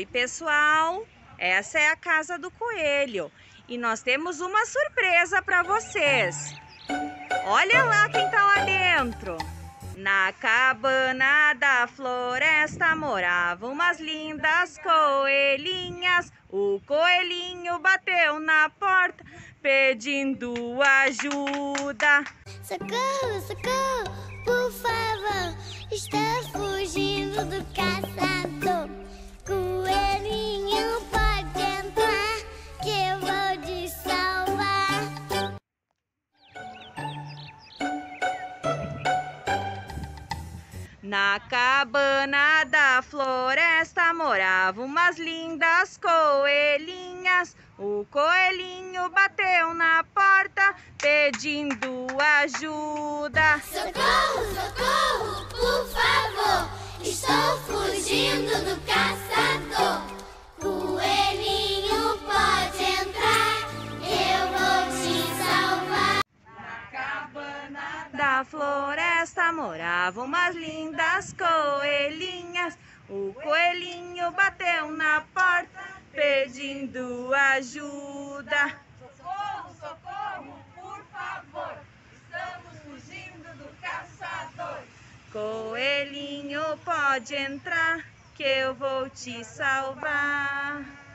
Oi, pessoal! Essa é a casa do coelho e nós temos uma surpresa para vocês. Olha lá quem tá lá dentro. Na cabana da floresta moravam umas lindas coelhinhas. O coelhinho bateu na porta pedindo ajuda. Socorro, socorro, por favor, estou fugindo do caçador. Na cabana da floresta moravam umas lindas coelhinhas. O coelhinho bateu na porta pedindo ajuda. Socorro, socorro, por favor, Da floresta moravam umas lindas coelhinhas. O coelhinho bateu na porta pedindo ajuda. Socorro, socorro, por favor. Estamos fugindo do caçador. Coelhinho, pode entrar que eu vou te salvar.